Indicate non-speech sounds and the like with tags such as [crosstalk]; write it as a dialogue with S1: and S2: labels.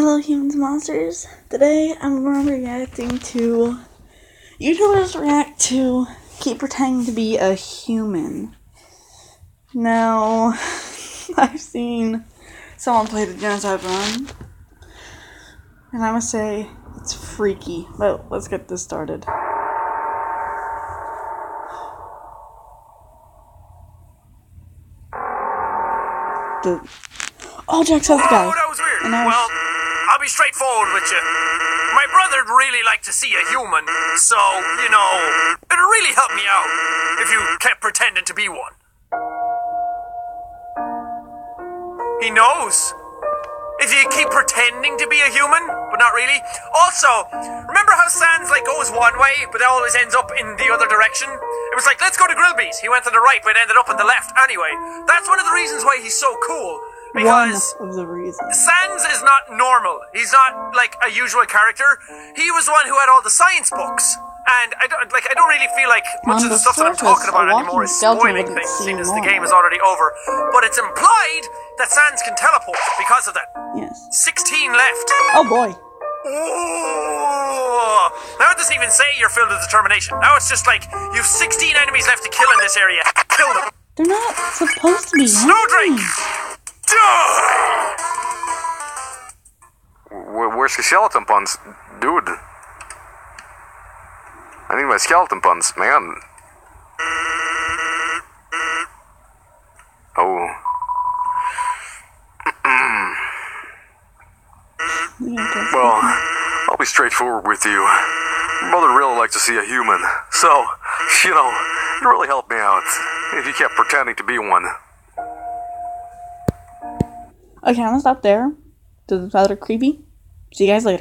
S1: Hello, humans and monsters. Today I'm going to be reacting to YouTubers react to keep pretending to be a human. Now, [laughs] I've seen someone play the genocide run, and I must say it's freaky. But let's get this started. The oh.
S2: Oh, that was weird.
S1: And I was-
S2: Well, straightforward with you. My brother'd really like to see a human, so, you know, it'd really help me out if you kept pretending to be one. He knows. If you keep pretending to be a human, but not really. Also, remember how Sans like goes one way, but that always ends up in the other direction? It was like, let's go to Grillby's. He went to the right, but ended up on the left. Anyway, that's one of the reasons why he's so cool. Because
S1: One of the reasons.
S2: Sans is not normal. He's not like a usual character. He was the one who had all the science books. And I don't like. I don't really feel like much
S1: On
S2: of the
S1: the
S2: stuff that I'm talking about anymore is spoiling things, seeing as the game is already over. But it's implied that Sans can teleport because of that.
S1: Yes.
S2: 16 left.
S1: Oh boy.
S2: Ooh. Now it doesn't even say you're filled with determination. Now it's just like you've 16 enemies left to kill in this area. Kill them.
S1: They're not supposed to be.
S2: Snowdrake.
S1: enemies.
S3: Where's the skeleton puns? Dude. I need my skeleton puns, man. Oh. Well, I'll be straightforward with you. Mother really like to see a human. So, you know, it'd really help me out if you kept pretending to be one.
S1: Okay, I'm gonna stop there. Does is rather creepy. See you guys later.